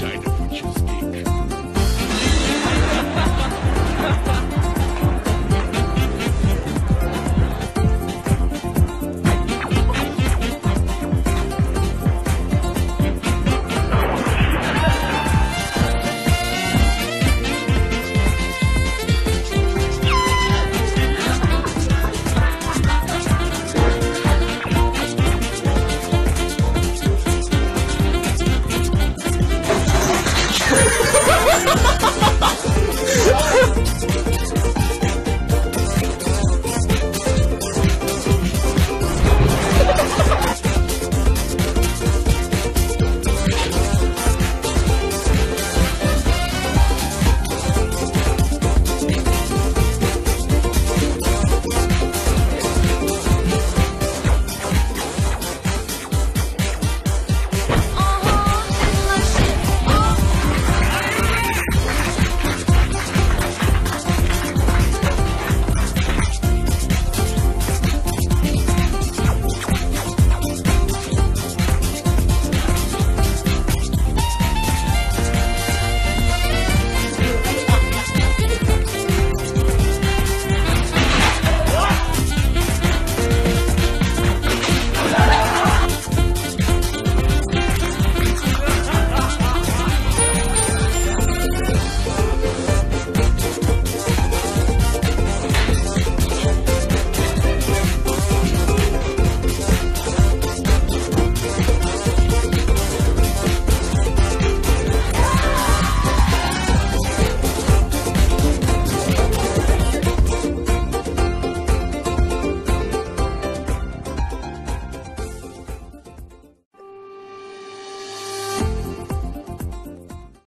side of which you speak.